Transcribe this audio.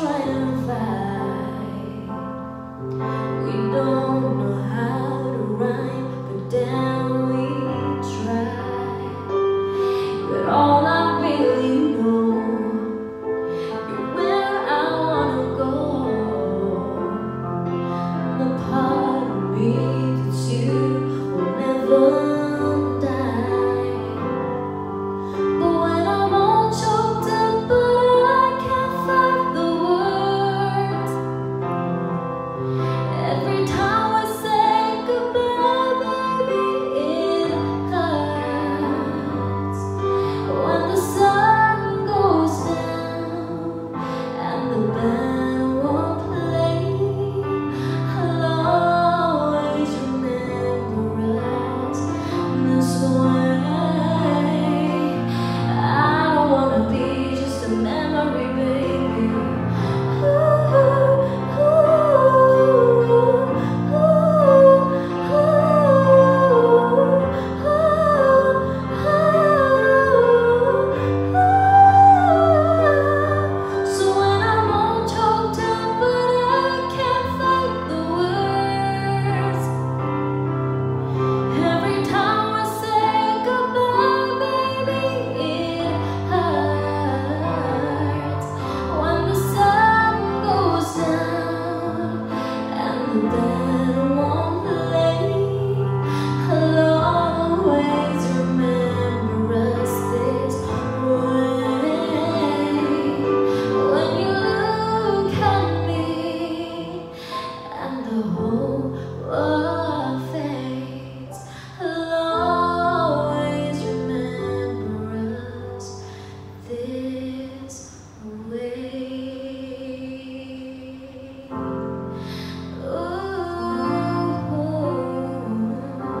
try to find the whole world.